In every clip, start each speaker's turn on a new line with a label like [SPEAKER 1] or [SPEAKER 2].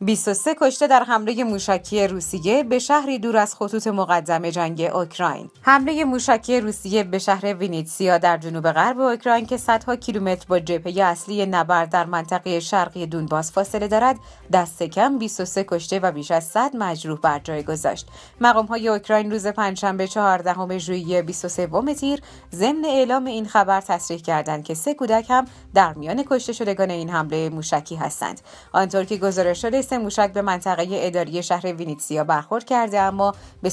[SPEAKER 1] 23 کشته در حمله موشکی روسیه به شهری دور از خطوط مقدم جنگ اوکراین. حمله موشکی روسیه به شهر وینیتسیا در جنوب غرب اوکراین که صدها کیلومتر با جبهه اصلی نبرد در منطقه شرقی دونباس فاصله دارد، دست کم 23 کشته و بیش از 100 مجروح بر جای گذاشت. مقام های اوکراین روز پنجشنبه 14 ژوئیه 23 تیر ضمن اعلام این خبر تصریح کردند که سه کودک هم در میان کشته شدگان این حمله موشکی هستند. آنطور که گزارش شده موشک به منطقه اداری شهر وینیتسیا برخورد کرده اما به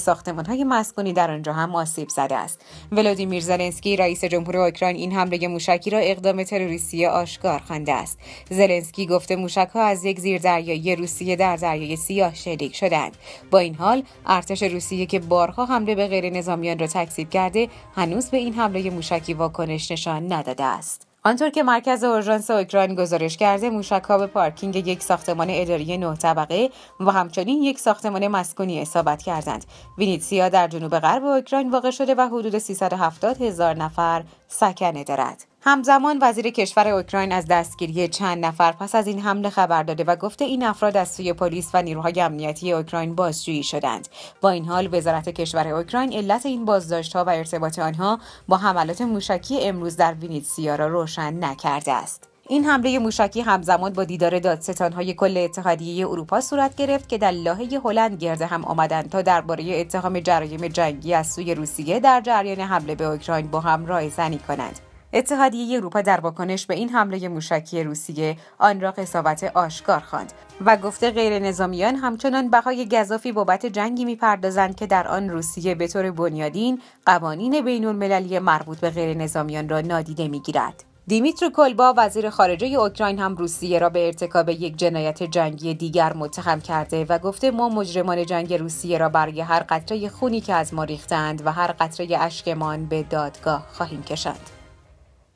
[SPEAKER 1] های مسکونی در آنجا هم آسیب زده است. ولادیمیر زلنسکی رئیس جمهور اوکراین این حمله موشکی را اقدام تروریستی آشکار خوانده است. زلنسکی گفته موشک ها از یک زیردریایی روسیه در دریای سیاه شلیک شدند. با این حال ارتش روسیه که بارها حمله به غیر نظامیان را تکذیب کرده هنوز به این حمله موشکی واکنش نشان نداده است. آنطور که مرکز اورژانس اوکراین گزارش کرده موشکها به پارکینگ یک ساختمان اداری نه طبقه و همچنین یک ساختمان مسکونی اصابت کردند. وینیتسیا در جنوب غرب اوکراین واقع شده و حدود 370 هزار نفر سکنه دارد. همزمان وزیر کشور اوکراین از دستگیری چند نفر پس از این حمله خبر داده و گفته این افراد از سوی پلیس و نیروهای امنیتی اوکراین بازجویی شدند. با این حال وزارت کشور اوکراین علت این بازداشتها و ارتباط آنها با حملات موشکی امروز در وینیتسیا را روشن نکرده است. این حمله موشکی همزمان با دیدار دادستانهای کل اتحادیه اروپا صورت گرفت که در لاهه هلند گرد هم آمدند تا درباره اتهام جرایم جنگی از سوی روسیه در جریان حمله به اوکراین با هم رایزنی کنند. اتحادیه اروپا در واکنش به این حمله موشکی روسیه آن را قصاوت آشکار خواند و گفته غیر نظامیان همچنان بهای گذافی بابت جنگی می‌پردازند که در آن روسیه به طور بنیادین قوانین بین المللی مربوط به غیر نظامیان را نادیده می‌گیرد. دیمیترو کلبا وزیر خارجه اوکراین هم روسیه را به ارتکاب یک جنایت جنگی دیگر متهم کرده و گفته ما مجرمان جنگ روسیه را برای هر قطره خونی که از ما ریختند و هر قطره اشکمان به دادگاه خواهیم کشند.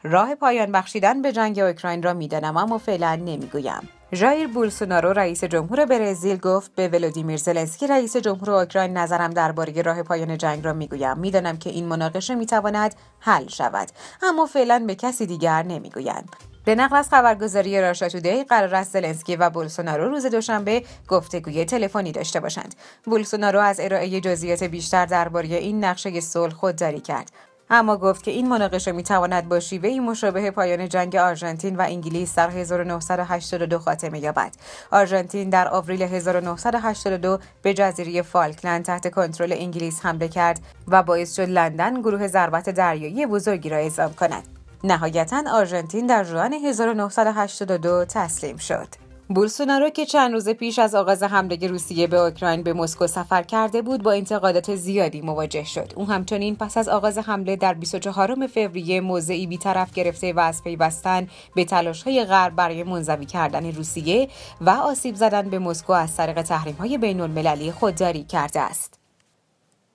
[SPEAKER 1] راه پایان بخشیدن به جنگ اوکراین را می‌دانم اما فعلا نمی‌گویم. ژایر بولسونارو رئیس جمهور برزیل گفت به ولودیمیر زلنسکی رئیس جمهور اوکراین نظرم درباره راه پایان جنگ را می‌گویم. می‌دانم که این مناقشه می‌تواند حل شود اما فعلا به کسی دیگر نمی‌گویم. به نقل از خبرگزاری راشا تودی قرار است زلنسکی و بولسونارو روز دوشنبه گفتگوی تلفنی داشته باشند. بولسونارو از ارائه جزئیات بیشتر درباره این نقشه صلح خودداری کرد. اما گفت که این مناقشه می تواند با شیوهی مشابه پایان جنگ آرژانتین و انگلیس در 1982 خاتمه یابد. آرژانتین در آوریل 1982 به جزیره فالکلند تحت کنترل انگلیس حمله کرد و باعث شد لندن گروه ضربت دریایی بزرگی را اعزام کند. نهایتا آرژانتین در ژوئن 1982 تسلیم شد. بولسونارو که چند روز پیش از آغاز حمله روسیه به اوکراین به مسکو سفر کرده بود با انتقادات زیادی مواجه شد. او همچنین پس از آغاز حمله در 24 فوریه موضعی بیطرف گرفته و از پیوستن به تلاشهای غرب برای منزوی کردن روسیه و آسیب زدن به مسکو از طریق تحریم‌های بین‌المللی خودداری کرده است.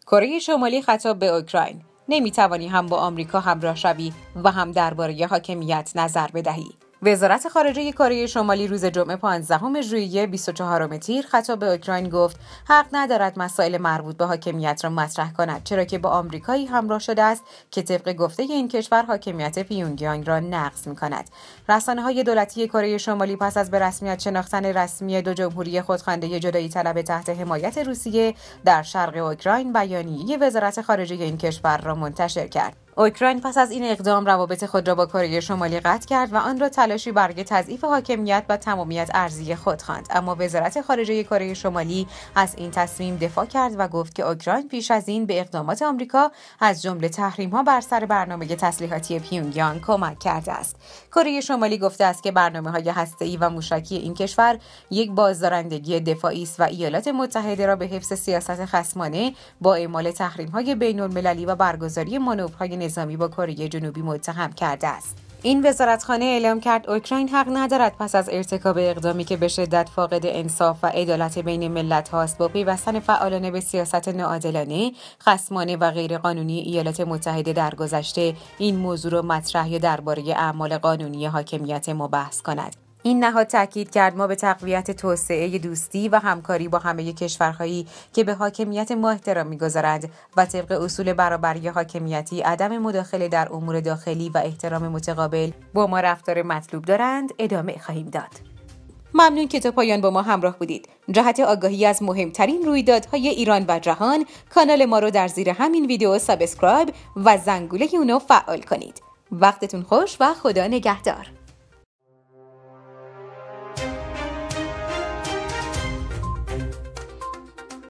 [SPEAKER 1] کره شمالی خطاب به اوکراین نمی‌توانی هم با آمریکا همراه شوی و هم درباره حاکمیت نظر بدهی. وزارت خارجه کره شمالی روز جمعه 15 ژوئیه 24 تیر خطاب به اوکراین گفت حق ندارد مسائل مربوط به حاکمیت را مطرح کند چرا که با آمریکایی همراه شده است که طبق گفته این کشور حاکمیت پیونگیانگ را نقض می کند رسانه های دولتی کره شمالی پس از به رسمیت شناختن رسمی دو جمهوری خودخوانده جدایی طلب تحت حمایت روسیه در شرق اوکراین بیانیه وزارت خارجه این کشور را منتشر کرد. اوکراین پس از این اقدام روابط خود را با کره شمالی قطع کرد و آن را تلاشی برای تضعیف حاکمیت و تمامیت ارزی خود خواند. اما وزارت خارجه کره شمالی از این تصمیم دفاع کرد و گفت که اوکراین پیش از این به اقدامات آمریکا از جمله تحریم ها بر سر برنامه تسلیحاتی پیونگیان کمک کرده است. کره شمالی گفته است که برنامه های ای و موشکی این کشور یک بازدارندگی دفاعی است و ایالات متحده را به حفظ سیاست خصمانه با اعمال تحریم های بین المللی و برگزاری مانورهای نظامی با کره جنوبی متهم کرده است. این وزارتخانه اعلام کرد اوکراین حق ندارد پس از ارتکاب اقدامی که به شدت فاقد انصاف و عدالت بین ملت هاست با پیوستن فعالانه به سیاست ناعادلانه خصمانه و غیرقانونی ایالات متحده در گذشته این موضوع را مطرح یا درباره اعمال قانونی حاکمیت ما بحث کند. این نهاد تاکید کرد ما به تقویت توسعه دوستی و همکاری با همه کشورهایی که به حاکمیت ما احترام می‌گذارند و طبق اصول برابری حاکمیتی عدم مداخله در امور داخلی و احترام متقابل با ما رفتار مطلوب دارند ادامه خواهیم داد. ممنون که تا پایان با ما همراه بودید. جهت آگاهی از مهمترین رویدادهای ایران و جهان کانال ما رو در زیر همین ویدیو subscribe و زنگوله اونو فعال کنید. وقتتون خوش و خدا نگهدار.